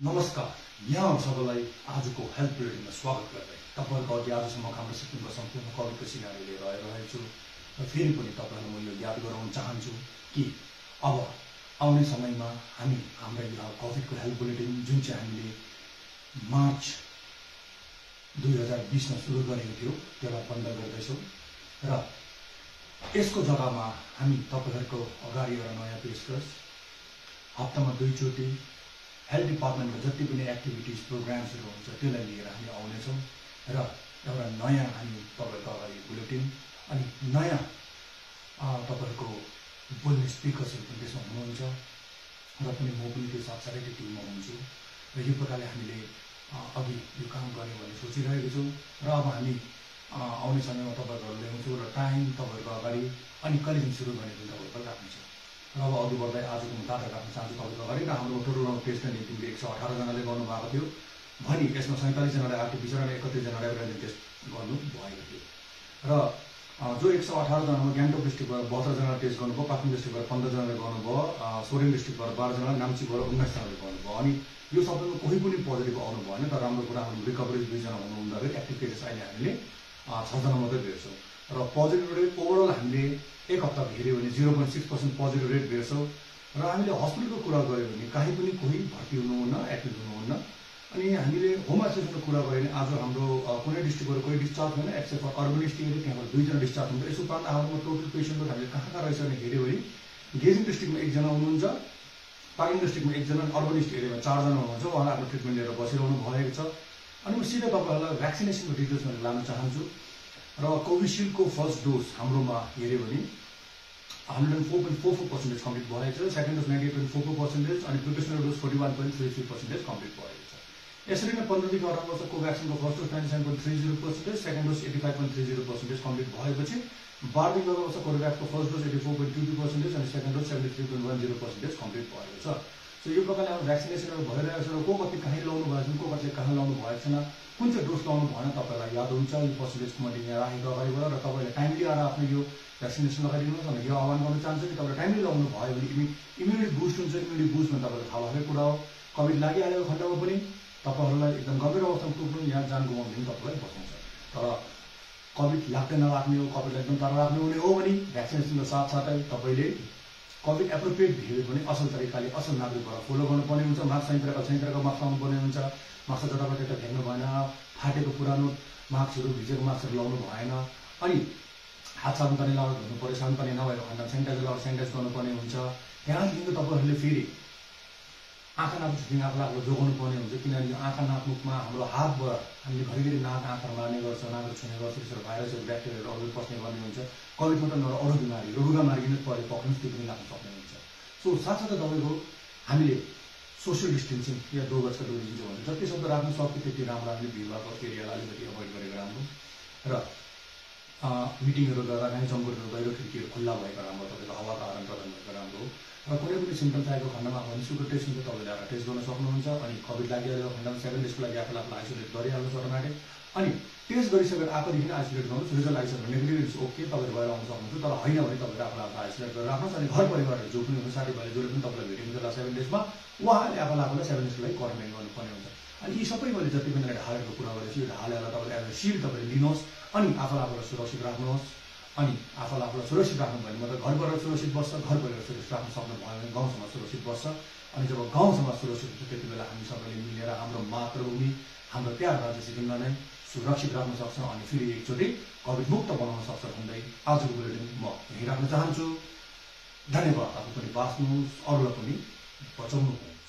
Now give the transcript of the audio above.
नमस्कार यहाँ सबैलाई आजको हेल्थ बुलेटिनमा स्वागत गर्दै तपाईँहरूको अघि आजसम्म हाम्रो सिक्किमको सम्पूर्ण कोभिडको सिनारी लिएर आइरहेछु र फेरि पनि तपाईँहरूलाई म यो याद गराउन चाहन्छु कि अब आउने समयमा हामी हाम्रो यो कोभिडको हेल्थ बुलेटिन जुन चाहिँ हामीले मार्च दुई हजार बिसमा सुरु गरेको थियो त्यसलाई बन्द गर्दैछौँ। र यसको जग्गामा हामी तपाईँहरूको अगाडि एउटा नयाँ पेसकस हप्तामा दुईचोटि हेल्थ डिपार्टमेन्टको जति पनि एक्टिभिटिज प्रोग्राम्सहरू हुन्छ त्यसलाई लिएर हामी आउनेछौँ। र एउटा नयाँ हामी तपाईँहरूको अगाडि बुलेटिन अनि नयाँ तपाईँहरूको बोल्ने स्पिकर्सहरू पनि त्यसमा हुनुहुन्छ। र पनि म पनि त्यो साथसाथै त्यो टिममा हुन्छु। र यो प्रकारले हामीले अघि यो काम गर्ने भन्ने सोचिरहेको छौँ। र अब हामी आउने समयमा तपाईँहरू ल्याउँछौँ र टाइम तपाईँहरूको अगाडि अनि कहिलेदेखि सुरु गर्ने पनि तपाईँहरूको राख्नेछौँ र अब अघि बढ्दै आजको म डाटा राख्न चाहन्छु तपाईँको अगाडि र हाम्रो टोटल एन्ड तिमीले एक सय अठारजनाले गर्नुभएको थियो। भने यसमा सैँतालिसजनाले आरटी बिचरा एकत्रिसजनाले रेन्डम टेस्ट गर्नु भएको थियो। र जो एक सय अठारजनामा गान्तोक डिस्ट्रिक्टबाट बहत्तरजना टेस्ट गर्नुभयो पाक्किङ डिस्ट्रिक्टबाट पन्ध्रजनाले गर्नुभयो सोरेन डिस्ट्रिक्टबाट बाह्रजना नाम्चीबाट उन्नाइसजनाले गर्नुभयो। अनि यो सबैमा कोही पनि पोजिटिभ आउनु भएन तर राम्रो कुरा हाम्रो रिकभरी दुईजना हुनु हुँदाखेरि एक्टिभ केसेस अहिले हामीले छजना मात्रै भेट्छौँ। र पोजिटिभ रेट ओभरअल हामीले एक हप्ता हेऱ्यो भने zero point six percent positive rate भेट्छौँ र हामीले हस्पिटलको कुरा गऱ्यो भने कहीँ पनि कोही भर्ती हुनुहुन्न एडमिट हुनुहुन्न। अनि हामीले होम आइसोलेसनको कुरा गऱ्यो भने आज हाम्रो कुनै डिस्ट्रिक्टबाट कोही डिस्चार्ज भएन एक्सेप्ट फर अर्बन डिस्ट्रिक्ट त्यहाँबाट दुईजना डिस्चार्ज हुन्छ यसो पार्दा हालमा टोटल पेसेन्टहरू हामीले कहाँ कहाँ रहेछ भने हेऱ्यो भने गेजिङ डिस्ट्रिक्टमा एकजना हुनुहुन्छ पाकिङ डिस्ट्रिक्टमा एकजना अर्बन एरियामा चारजना हुनुहुन्छ। उहाँलाई आफ्नो ट्रिटमेन्ट लिएर बसिरहनु भएको छ। अनि म सिधै तपाईँहरूलाई भ्याक्सिनेसनको डिटेल्समा लान चाहन्छु। र कोभिसिल्डको फर्स्ट डोज हाम्रोमा हेऱ्यो भने hundred and four point four four percentage complete भएको छ second dose ninety point four four percentage अनि precautional dose forty one point three three percentage complete भएको छ यसरी नै पन्ध्रदेखि अठार वर्ष कोभ्याक्सिनको first dose ninety seven point three zero percentage second dose eighty five point three zero percentage complete भएपछि बाह्रदेखि अठार वर्ष कोभ्याक्सको first dose eighty four point two two percentage अनि second dose seventy three point one zero percentage complete भएको छ so यो प्रकारले अब भ्याक्सिनेसनहरू भइरहेको छ। र को कति कहीँ लाउनु भएको छ को कतिले कहाँ लाउनु भएको छैन कुन चाहिँ डोज लाउनु भएन तपाईँलाई याद हुन्छ? यो पर्सेन्टेजको मैले यहाँ राखेको अगाडिबाट र तपाईँले टाइमली आएर आफ्नो यो भ्याक्सिनेसन लगाइदिनुहोस् अनि यो आह्वान गर्न चाहन्छु कि तपाईँले टाइमली लाउनु भयो भने इम्यु इम्युनिटी बुस्ट हुन्छ। इम्युनिटी बुस्ट भने तपाईँलाई थाहा भएकै कुरा हो। कोभिड लागिहालेको खण्डमा पनि तपाईँहरूलाई एकदम गम्भीर अवस्थामा पुग्नु यहाँ जान गुमाउनु पनि तपाईँलाई बचाउँछ तर कोभिड लाग्दै नलाग्ने हो कोभिडलाई एकदम तर लाग्ने हुने हो भने भ्याक्सिनेसनको साथसाथै तपाईँले कोभिड एप्रोप्रिएट बिहेभियर पनि असल तरिकाले असल नागरिकबाट फलो गर्नुपर्ने हुन्छ। मास्क सैँतरका सैँतरका मास्क लाउनुपर्ने हुन्छ। मास्क जताबाट त्यता घेर्नु भएन। फाटेको पुरानो मास्कहरू भिजेको मास्कहरू लाउनु भएन। अनि हात साबुन पानी लगाएर धुनु पऱ्यो साबुन पानी नभएको खण्डमा सेनिटाइजर लगाएर सेनिटाइज गर्नुपर्ने हुन्छ। त्यहाँदेखिको तपाईँहरूले फेरि आँखा नाक छुट्टी आँखा नाकलाई जोगाउनु पर्ने हुन्छ। किनभने यो आँखा मुखमा हाम्रो हातबाट हामीले घरिघरि नाक आँखा मार्ने गर्छ नाक छुने गर्छ त्यसरी भाइरसहरू ब्याक्टेरियाहरू अरू पस्ने गर्ने हुन्छ। कोभिड मात्र नभएर अरू बिमारी रुगा मार्गिनु पऱ्यो पक्रिनु त्यो पनि लाग्न सक्ने हुन्छ। सो साथसाथै तपाईँको हामीले सोसियल डिस्टेन्सिङ या दो गजका दूरी दिन्छ भने जति सक्दो राख्नु सक्यो त्यति राम्रो हामीले भिडभाडको एरियालाई अलिकति अभोइड गरेको राम्रो। र मिटिङहरू गर्दा कहीँ जङ्गलहरू बाहिर खिड्कीहरू खुल्ला भएको राम्रो तपाईँको हावाको आदान प्रदान भएको राम्रो हो। र कुनै पनि सिम्टम्स आएको खण्डमा भने सुगर टेस्ट हुन्छ तपाईँले आएर टेस्ट गर्न सक्नुहुन्छ अनि कोभिड लागिहालेको खण्डमा सेभेन डेजको लागि आफूलाई आफूलाई आइसोलेट गरिहाल्नुहोस् अटोमेटिक अनि टेस्ट गरिसकेर आएकोदेखि आइसोलेट गर्नुहोस् रिजल्ट आइसक्यो नेगेटिभ ओके तपाईँहरू भएर आउनु सक्नुहुन्छ तर होइन भने तपाईँहरू आफूलाई आफूलाई आइसोलेट गरेर राख्नुहोस् अनि घर परिवारहरू जो पनि हुन्छ साथीभाइले जसले पनि तपाईँलाई भेटिन्छ होला सेभेन डेजमा उहाँले आफूलाई आफूलाई सेभेन डेजको लागि क्वारेन्टाइन गर्नुपर्ने हुन्छ। अनि यी सबै मैले जति पनि ढालेको कुरा गरेको छु यो ढालेर तपाईँले एज सिल तपाईँले लिनुहोस् अनि आफूलाई आफूलाई सुरक्षित राख्नुहोस्। अनि आफूलाई आफूलाई सुरक्षित राख्नु भने मतलब घरबाट सुरक्षित बस्छ घर परिवार सुरक्षित राख्नु सक्नु भयो भने गाउँ समाज सुरक्षित बस्छ। अनि जब गाउँ समाज सुरक्षित हुन्छ त्यति बेला हामी सबैले मिलेर हाम्रो मातृभूमि हाम्रो प्यार राज्य सिक्किमलाई नै सुरक्षित राख्न सक्छौँ अनि फेरि एकचोटि कोभिड मुक्त बनाउन सक्छ भन्दै आजको बुलेटिन म यहीँ राख्न चाहन्छु। धन्यवाद। आफू पनि बाँच्नुहोस् अरूलाई पनि बचाउनुहोस्।